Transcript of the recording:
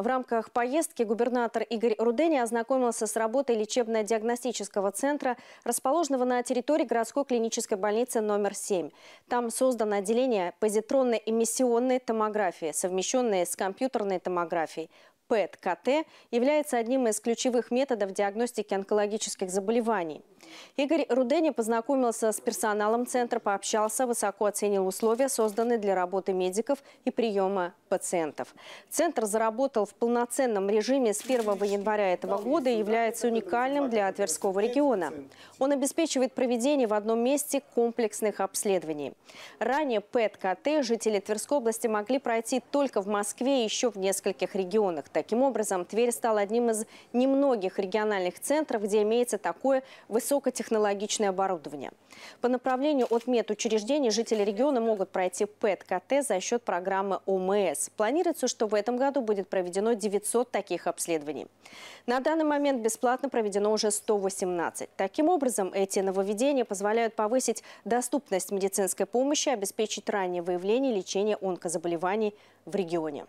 В рамках поездки губернатор Игорь Рудени ознакомился с работой лечебно-диагностического центра, расположенного на территории городской клинической больницы номер 7. Там создано отделение позитронной эмиссионной томографии, совмещенное с компьютерной томографией. ПЭТ-КТ является одним из ключевых методов диагностики онкологических заболеваний. Игорь Рудени познакомился с персоналом центра, пообщался, высоко оценил условия, созданные для работы медиков и приема пациентов. Центр заработал в полноценном режиме с 1 января этого года и является уникальным для Тверского региона. Он обеспечивает проведение в одном месте комплексных обследований. Ранее ПЭТ-КТ жители Тверской области могли пройти только в Москве и еще в нескольких регионах. Таким образом, Тверь стал одним из немногих региональных центров, где имеется такое высокотехнологичное оборудование. По направлению от медучреждений жители региона могут пройти ПЭТ-КТ за счет программы ОМС. Планируется, что в этом году будет проведено 900 таких обследований. На данный момент бесплатно проведено уже 118. Таким образом, эти нововведения позволяют повысить доступность медицинской помощи, обеспечить раннее выявление и лечение онкозаболеваний в регионе.